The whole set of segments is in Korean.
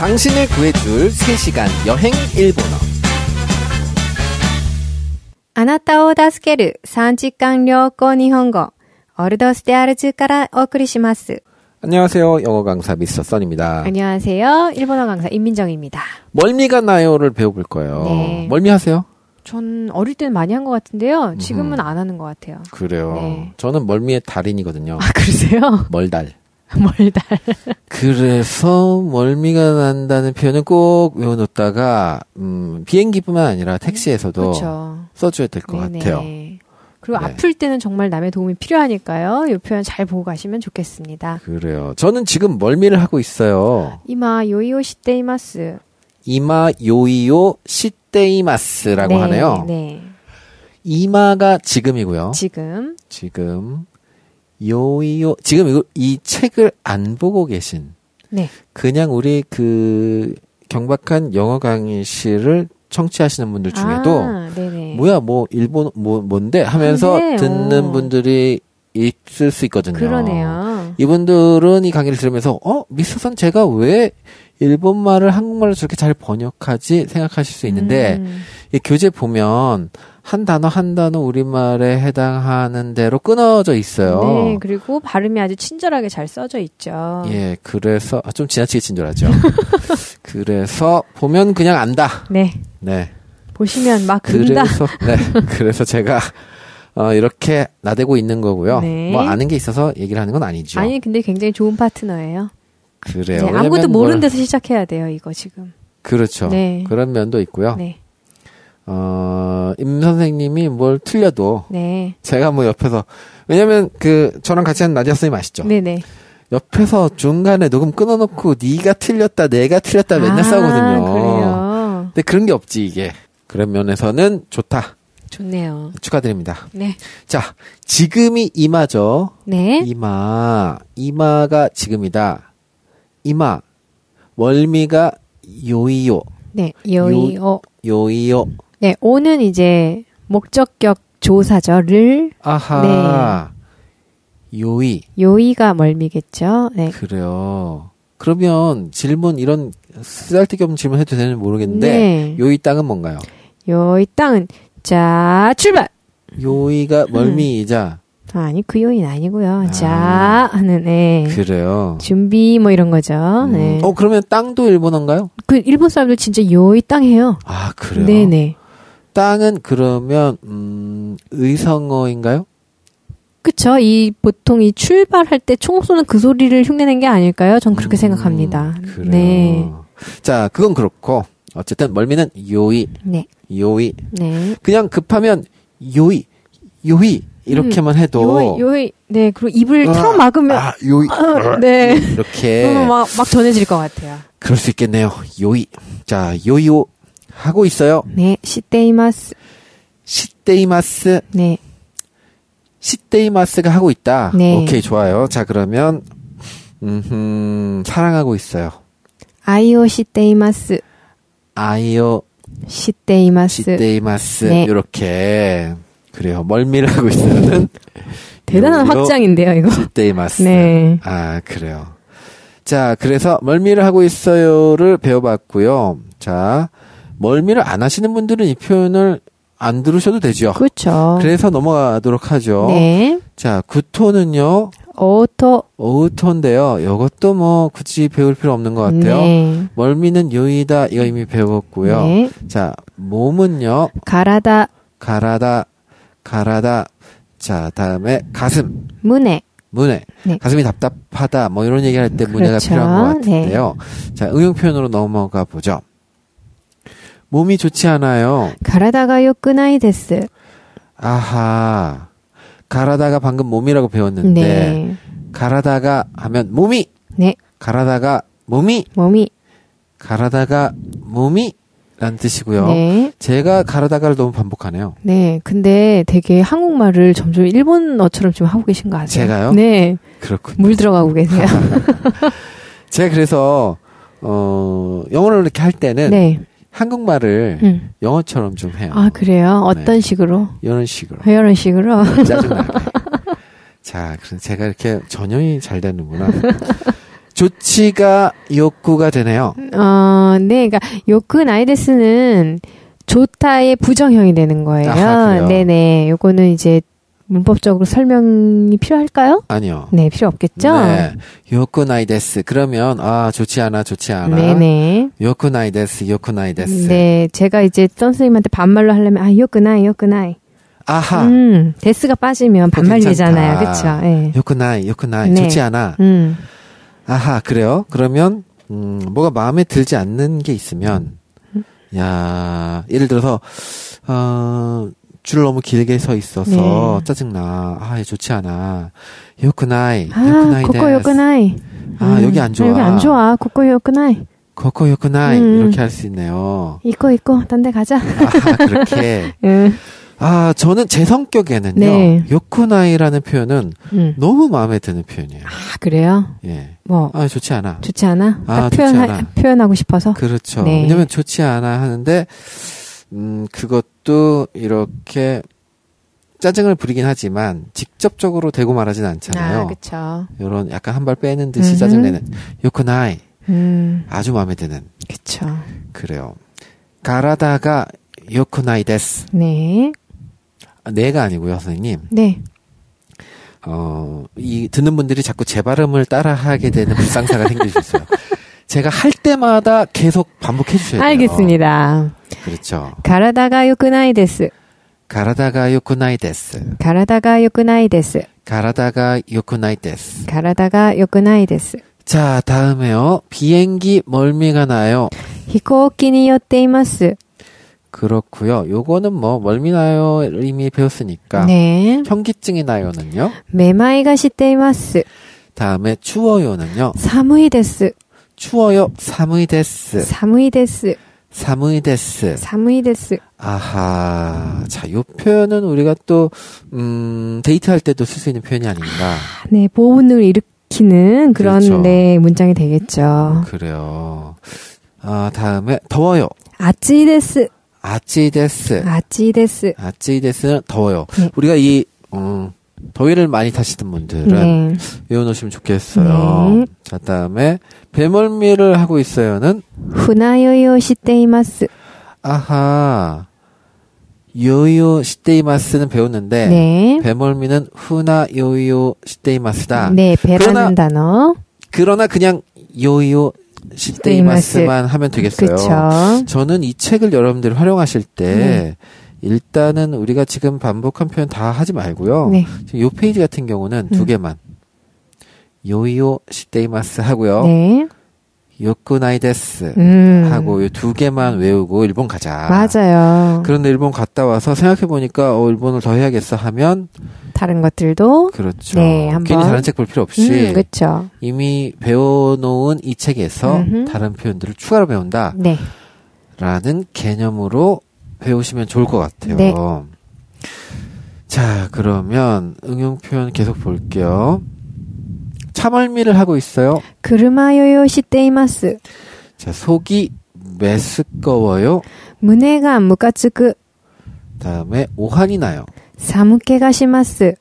당신을 구해줄 3시간 여행 일본어. あなたを助ける3時間旅行日本語。オルドステアルズからお送りします。 안녕하세요. 영어 강사 미스터 써입니다. 안녕하세요. 일본어 강사 임민정입니다. 멀미가 나요를 배워볼 거예요. 네. 멀미 하세요? 전 어릴 때는 많이 한 것 같은데요. 지금은 안 하는 것 같아요. 그래요. 네. 저는 멀미의 달인이거든요. 아, 그러세요? 멀달. 멀달. 그래서 멀미가 난다는 표현은 꼭 외워놓다가 음, 비행기뿐만 아니라 택시에서도 그렇죠. 써줘야 될 것. 같아요. 그리고 네. 아플 때는 정말 남의 도움이 필요하니까요. 이 표현 잘 보고 가시면 좋겠습니다. 그래요. 저는 지금 멀미를 하고 있어요. 이마 요이오 시테이마스. 이마 요이요 시테이마스라고 네, 하네요. 네. 이마가 지금이고요. 지금 지금 요이요 지금 이거 이 책을 안 보고 계신 네. 그냥 우리 그 경박한 영어 강의실을 청취하시는 분들 중에도 아. 뭐야 뭐 일본 뭐 뭔데 하면서 아, 네, 듣는 어. 분들이 있을 수 있거든요. 그러네요. 이분들은 이 강의를 들으면서 어 미스 선 제가 왜 일본 말을 한국말로 저렇게 잘 번역하지 생각하실 수 있는데 음, 이 교재 보면 한 단어 한 단어 우리말에 해당하는 대로 끊어져 있어요. 네, 그리고 발음이 아주 친절하게 잘 써져 있죠. 예, 그래서 아, 좀 지나치게 친절하죠. 그래서 보면 그냥 안다. 네. 네. 보시면 막. 그래서 네. 그래서 제가 어, 이렇게 나대고 있는 거고요. 네. 뭐 아는 게 있어서 얘기를 하는 건 아니죠. 아니, 근데 굉장히 좋은 파트너예요. 그래요. 네, 아무것도 모르는 뭘- 데서 시작해야 돼요, 이거 지금. 그렇죠. 네. 그런 면도 있고요. 네. 어, 임 선생님이 뭘 틀려도 네. 제가 뭐 옆에서 왜냐면 그 저랑 같이 하는 나디아 선생님 아시죠? 네네. 옆에서 중간에 녹음 끊어놓고 네가 틀렸다 내가 틀렸다 맨날 아, 싸우거든요. 그래요. 근데 그런 게 없지 이게. 그런 면에서는 좋다. 좋네요. 축하드립니다. 네. 자, 지금이 이마죠. 네. 이마. 이마가 지금이다. 이마. 월미가 요이요. 네. 요이요. 네. 오는 이제 목적격 조사죠. 를. 아하. 요이. 요이가 멀미겠죠. 네. 그래요. 그러면 질문 이런 쓰잘데기 없는 질문 해도 되는지 모르겠는데 네. 요이 땅은 뭔가요? 요이 땅은 자 출발. 요이가 멀미이자 아, 아니 그 요인 아니고요. 아. 자 하는 애 그래요. 준비 뭐 이런 거죠. 네. 음, 어 그러면 땅도 일본어인가요? 그 일본 사람들 진짜 요이 땅 해요. 아 그래요. 네네. 땅은 그러면 음 의성어인가요? 그쵸. 이 보통 이 출발할 때 총 쏘는 그 소리를 흉내낸 게 아닐까요? 전 그렇게 음, 생각합니다. 그래요. 네. 자 그건 그렇고 어쨌든 멀미는 요이 네. 요이 네. 그냥 급하면 요이 요이 이렇게만 해도 요이 요이 네. 그리고 입을 아, 탁 막으면 아 요이 아, 네. 이렇게 그러면 막, 막 전해질 것 같아요. 그럴 수 있겠네요. 요이. 자, 요이오 하고 있어요. 네. 시테이마스. 시테이마스, 네. 시테이마스가 하고 있다. 네. 오케이, 좋아요. 자, 그러면 음, 사랑하고 있어요. 아이오 시테이마스. 아이오 시테이마스. 시테이마스 네. 이렇게 그래요. 멀미를 하고 있어요는 대단한 확장인데요, 이거. 시테이마스. 네. 아, 그래요. 자, 그래서 멀미를 하고 있어요를 배워봤고요. 자, 멀미를 안 하시는 분들은 이 표현을 안 들으셔도 되죠. 그렇죠. 그래서 넘어가도록 하죠. 네. 자, 구토는요, 嘔吐. 嘔吐인데요. 이것도 뭐 굳이 배울 필요 없는 것 같아요. 네. 멀미는 酔い다, 이거 이미 배웠고요. 네. 자, 몸은요, 가라다. 가라다, 가라다. 자, 다음에 가슴, 문에. 문에. 네. 가슴이 답답하다, 뭐 이런 얘기할 때 胸가 그렇죠. 필요한 것 같은데요. 자, 응용 표현으로 넘어가 보죠. 몸이 좋지 않아요. 体が 良くないです. 아하. 가라다가 방금 몸이라고 배웠는데, 네. 가라다가 하면 몸이, 네. 가라다가 몸이, 몸이. 가라다가 몸이 라는 뜻이고요. 네. 제가 가라다가를 너무 반복하네요. 네. 근데 되게 한국말을 점점 일본어처럼 좀 하고 계신 거 아세요? 제가요? 네. 그렇군요. 물 들어가고 계세요. 제가 그래서, 어, 영어를 이렇게 할 때는 네. 한국말을 음. 영어처럼 좀 해요. 아, 그래요? 어떤 네. 식으로? 이런 식으로. 이런 식으로? 짜증나게. 자, 그래서 제가 이렇게 전형이 잘 되는구나. 좋지가 良く가 되네요. 어, 네, 그러니까 요크 나이데스는 좋다의 부정형이 되는 거예요. 그래요? 네네. 요거는 이제 문법적으로 설명이 필요할까요? 아니요. 네, 필요 없겠죠? 네. 良くないです. 그러면 아, 좋지 않아. 좋지 않아. 네네. 良くないです. 良くないです. 네, 제가 이제 선생님한테 반말로 하려면 아, 요크나이, 요크나이. 아하. 음, 데스가 빠지면 그거 반말 되잖아요. 그쵸? 예. 요코나이. 요코나이. 네. 좋지 않아. 음, 아하, 그래요? 그러면, 음, 뭐가 마음에 들지 않는 게 있으면, 야, 예를 들어서, 어, 줄 너무 길게 서 있어서 네. 짜증나. 아, 좋지 않아. 요크나이. 아, 요크나이 코코. 요크나이. 아, 음, 여기 안 좋아. 여기 안 좋아. 코코 요크나이. 코코 요크나이. 음. 이렇게 할 수 있네요. 있고, 있고, 딴 데 가자. 아하, 그렇게. 음, 아, 저는 제 성격에는요. 네. 요크나이라는 표현은 음. 너무 마음에 드는 표현이에요. 아, 그래요? 예. 뭐, 아, 좋지 않아. 좋지 않아? 아, 표현, 않아. 표현하고 싶어서? 그렇죠. 네. 왜냐면 좋지 않아 하는데, 음, 그것 도 이렇게 짜증을 부리긴 하지만 직접적으로 대고 말하진 않잖아요. 아. 이런 약간 한 발 빼는 듯이. 짜증내는 요크나이 음, 아주 마음에 드는 그쵸. 그래요. 가라다가 요크나이 데스. 네. 아, 내가 아니고요, 선생님. 네. 어, 이 듣는 분들이 자꾸 제 발음을 따라하게 되는 불상사가 생길 수 있어요. 제가 할 때마다 계속 반복해 주셔야 돼요. 알겠습니다. 그렇죠. 가라다가 요크나이 데스. 가라다가 요크나이 데스. 가라다가 요크나이 데스. 가라다가 요크나이 데스. 가라다가 요크나이 데스. 자, 다음에요. 비행기 멀미가 나요. 飛行機に寄っています。 그렇고요. 요거는 뭐 멀미 나요 이미 배웠으니까.ね 현기증이 나요는요. めまいがしています。 다음에 추워요는요. 寒いです。 추워요. 사무이 데스. 寒いです。 사무이데스. 寒いです. 아하. 자, 요 표현은 우리가 또, 음, 데이트할 때도 쓸 수 있는 표현이 아닌가. 아, 네, 보온을 일으키는 그런, 그렇죠. 네, 문장이 되겠죠. 그래요. 아, 다음에, 더워요. 아찌데스. 아찌데스. 아찌데스. 아찌데스는 더워요. 네. 우리가 이, 음, 더위를 많이 타시던 분들은 네. 외워놓으시면 좋겠어요. 네. 자, 다음에 배멀미를 하고 있어요는 후나요요 시테이마스. 아하. 요요 시테이마스는 배웠는데 네. 배멀미는 후나요요 시테이마스다. 네, 배라는 그러나, 단어. 그러나 그냥 요요 시테이마스만 하면 되겠어요. 그쵸. 저는 이 책을 여러분들이 활용하실 때 음. 일단은 우리가 지금 반복한 표현 다 하지 말고요. 네. 요 페이지 같은 경우는 두 음. 개만 요요 시테이마스 하고요. 네. 요쿠나이 데스 음. 하고 요 두 개만 외우고 일본 가자. 맞아요. 그런데 일본 갔다 와서 생각해 보니까 어 일본을 더 해야겠어 하면 다른 것들도 그렇죠. 네, 한번. 괜히 다른 책 볼 필요 없이 음, 그렇죠. 이미 배워놓은 이 책에서 음흠. 다른 표현들을 추가로 배운다라는 네. 개념으로 해오시면 좋을 것 같아요. 네. 자, 그러면 응용 표현 계속 볼게요. 참얼미를 하고 있어요. 그르마요요 시테이마스. 자, 속이 메스꺼워요. 무네가 무카츠쿠. 다음에 오한이 나요. 사무케가 시마스.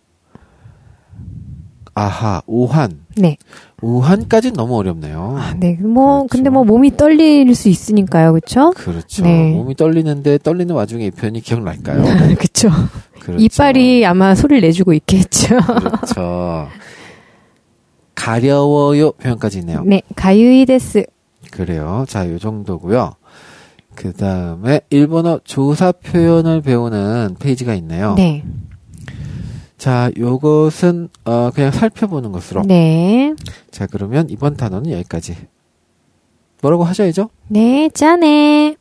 아하, 오한. 네. 오한까지는 너무 어렵네요. 아, 네. 뭐, 그렇죠. 근데 뭐 몸이 떨릴 수 있으니까요. 그쵸? 그렇죠. 네. 몸이 떨리는데 떨리는 와중에 이 표현이 기억날까요? 그쵸. 그렇죠. 이빨이 아마 소리를 내주고 있겠죠. 그렇죠. 가려워요 표현까지 있네요. 네. 가유이 데스. 그래요. 자, 요 정도고요. 그 다음에 일본어 조사 표현을 배우는 페이지가 있네요. 네. 자, 요것은 어 그냥 살펴보는 것으로. 네. 자, 그러면 이번 단어는 여기까지. 뭐라고 하셔야죠? 네. 짜네.